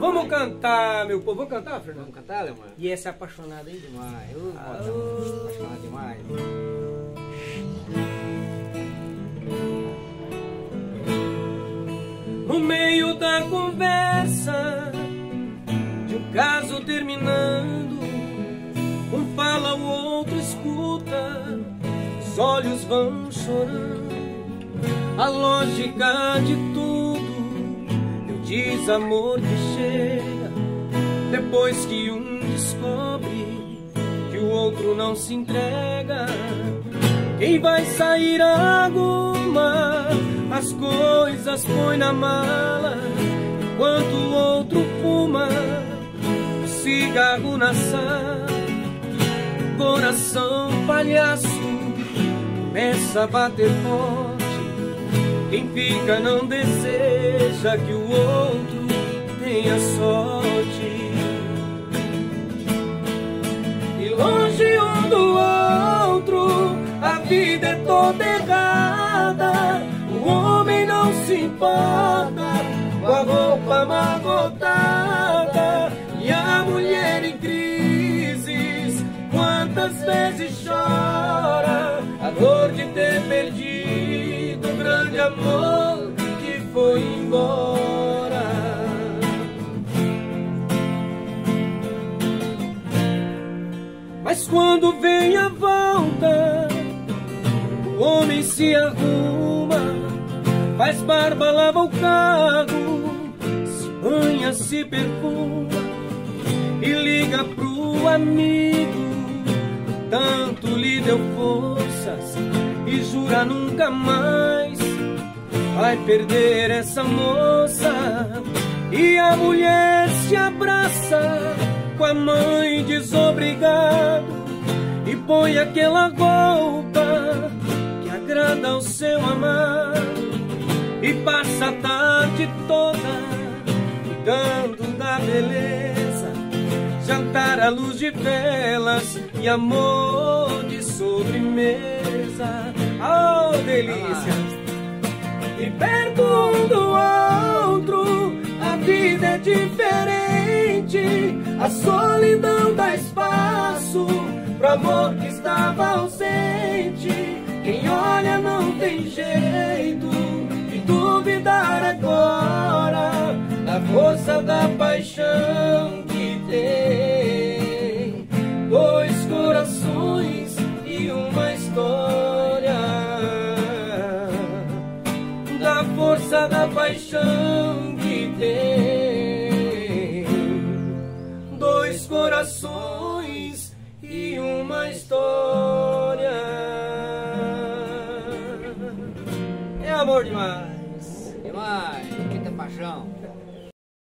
Vamos cantar, meu povo. Vamos cantar, Fernando? Vamos cantar, Leomar? E essa é apaixonada aí? Demais. Eu oh. apaixonado demais. No meio da conversa, de um caso terminando, um fala, o outro escuta, os olhos vão chorando. A lógica de tudo, eu diz amor que chega, depois que um descobre que o outro não se entrega. Quem vai sair alguma? As coisas põe na mala Enquanto o outro fuma Cigarro na sala Coração palhaço Começa a bater forte Quem fica não deseja que o outro tenha sorte E longe um do outro A vida é toda errada o homem não se importa com a roupa amarrotada e a mulher em crises. Quantas vezes chora a dor de ter perdido amor que foi embora. Mas quando vem a volta, o homem se arruma Faz barba, lava o carro, se banha, se perfuma e liga pro amigo. Tanto lhe deu forças e jura nunca mais vai perder essa moça. E a mulher se abraça com a mãe desobrigado e põe aquela roupa que agrada ao seu amado e passa a tarde toda cuidando da beleza. Jantar à luz de velas e amor de sobremesa. Oh, delícia! E perto um do outro, a vida é diferente. A solidão dá espaço pro amor que estava ausente. Quem olha não tem jeito duvidar agora da força da paixão que tem. Força da paixão que tem. Dois corações e uma história. É amor demais. Demais, muita paixão.